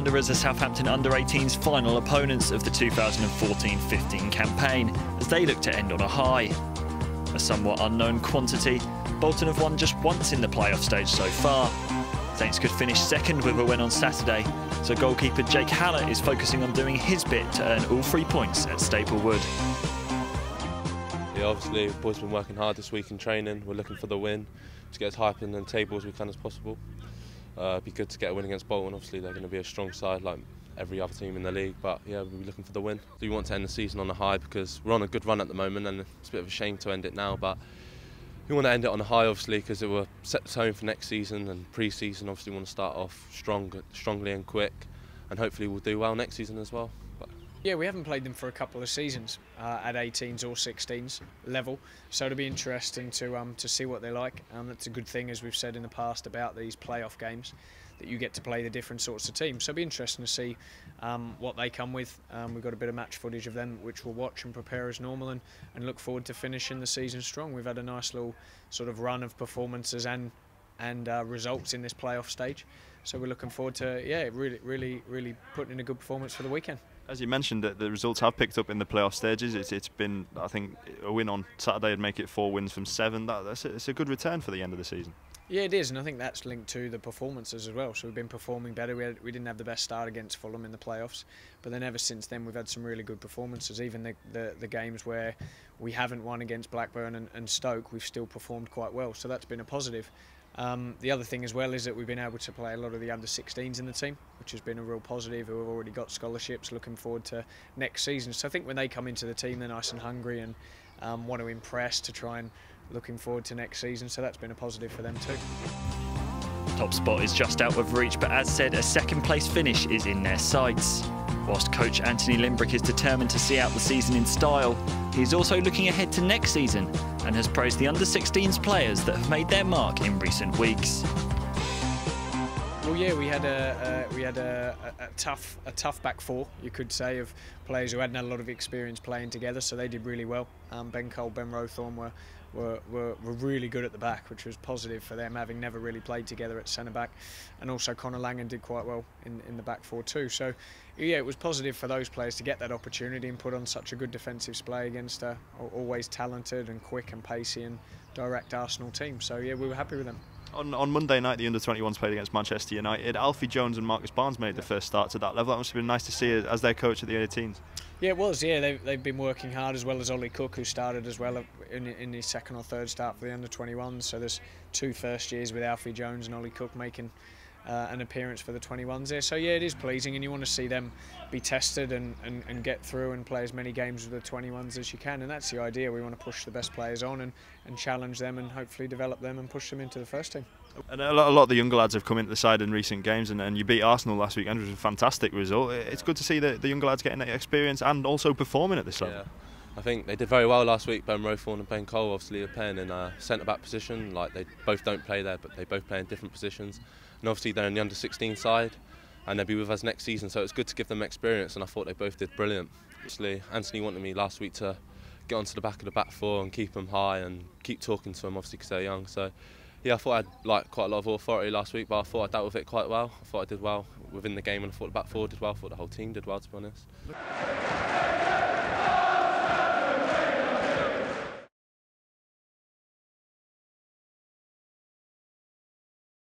Wanderers are Southampton under-18's final opponents of the 2014-15 campaign as they look to end on a high. A somewhat unknown quantity, Bolton have won just once in the playoff stage so far. Saints could finish second with a win on Saturday, so goalkeeper Jake Hallett is focusing on doing his bit to earn all three points at Staplewood. Yeah, obviously, boys been working hard this week in training. We're looking for the win to get as high up in the table as we can as possible. Uh, it'd be good to get a win against Bolton. Obviously, they're going to be a strong side like every other team in the league. But yeah, we'll be looking for the win. We want to end the season on a high because we're on a good run at the moment, and it's a bit of a shame to end it now. But we want to end it on a high, obviously, because it will set the tone for next season and pre-season. Obviously, we want to start off strong, strongly and quick, and hopefully we'll do well next season as well. Yeah, we haven't played them for a couple of seasons uh, at 18s or 16s level, so it'll be interesting to um, to see what they're like. Um, that's a good thing, as we've said in the past about these playoff games, that you get to play the different sorts of teams. So it'll be interesting to see um, what they come with. Um, we've got a bit of match footage of them, which we'll watch and prepare as normal, and, and look forward to finishing the season strong. We've had a nice little sort of run of performances and and uh, results in this playoff stage. So we're looking forward to yeah, really, really, really putting in a good performance for the weekend. As you mentioned, the results have picked up in the playoff stages. It's, it's been, I think, a win on Saturday would make it four wins from seven. That, that's a, it's a good return for the end of the season. Yeah, it is, and I think that's linked to the performances as well. So we've been performing better. We, had, we didn't have the best start against Fulham in the playoffs, but then ever since then we've had some really good performances. Even the, the, the games where we haven't won against Blackburn and, and Stoke, we've still performed quite well. So that's been a positive. Um, the other thing as well is that we've been able to play a lot of the under 16s in the team, which has been a real positive. Have already got scholarships, looking forward to next season. So I think when they come into the team, they're nice and hungry and um, want to impress to try and looking forward to next season. So that's been a positive for them too. Top spot is just out of reach, but as said, a second place finish is in their sights. Whilst coach Anthony Limbrick is determined to see out the season in style, he's also looking ahead to next season and has praised the under 16s players that have made their mark in recent weeks. Well, yeah, we had a, a we had a, a, tough a tough back four, you could say, of players who hadn't had a lot of experience playing together, so they did really well. Um, ben Cole, Ben Rowthorne were, were, were, were really good at the back, which was positive for them, having never really played together at centre back, and also Connor Langan did quite well in in the back four too. So, yeah, it was positive for those players to get that opportunity and put on such a good defensive display against a always talented and quick and pacey and direct Arsenal team. So yeah, we were happy with them. On, on Monday night, the under 21s played against Manchester United. Alfie Jones and Marcus Barnes made the first starts at that level. That must have been nice to see as their coach at the 18s. Yeah, it was. Yeah, they've, they've been working hard as well as Ollie Cook, who started as well in, in his second or third start for the under 21s. So there's two first years with Alfie Jones and Ollie Cook making uh, an appearance for the 21s there. So yeah, it is pleasing, and you want to see them be tested and, and, and get through and play as many games with the 21s as you can. And that's the idea. We want to push the best players on and, and challenge them and hopefully develop them and push them into the first team. And a lot, a lot of the younger lads have come into the side in recent games, and, and you beat Arsenal last week, and it was a fantastic result. It's good to see the, the younger lads getting that experience and also performing at this level. Yeah. I think they did very well last week. Ben Rowthorne and Ben Cole obviously are playing in a centre back position. Like they both don't play there, but they both play in different positions. And obviously they're in the under 16 side, and they'll be with us next season. So it's good to give them experience, and I thought they both did brilliant. Actually, Anthony wanted me last week to get onto the back of the back four and keep them high and keep talking to them, obviously because they're young. So yeah, I thought I had like quite a lot of authority last week, but I thought I dealt with it quite well. I thought I did well within the game, and I thought the back four did well. I thought the whole team did well, to be honest.